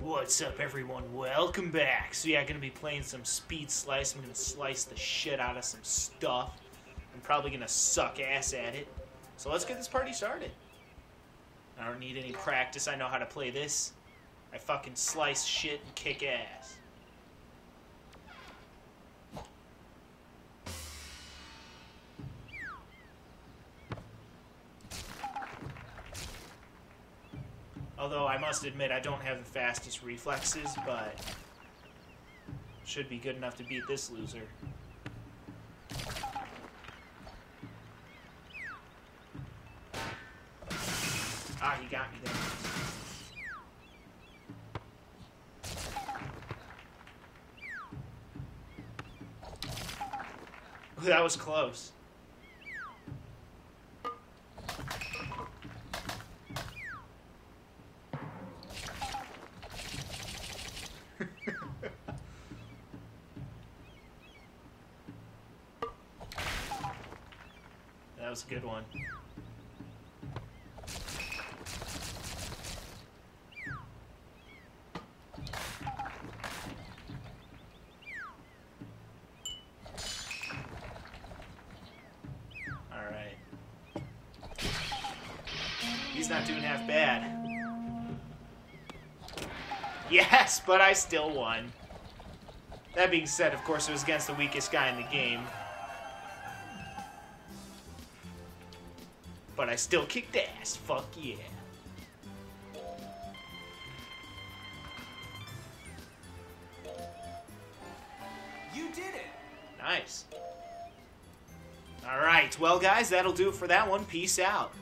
What's up, everyone? Welcome back. So yeah, I'm gonna be playing some Speed Slice. I'm gonna slice the shit out of some stuff. I'm probably gonna suck ass at it. So let's get this party started. I don't need any practice. I know how to play this. I fucking slice shit and kick ass. Although I must admit I don't have the fastest reflexes, but should be good enough to beat this loser. Ah, he got me there. That was close. That was a good one. Alright. He's not doing half bad. Yes, but I still won. That being said, of course, it was against the weakest guy in the game. But I still kicked ass. Fuck yeah. You did it! Nice. Alright, well, guys, that'll do it for that one. Peace out.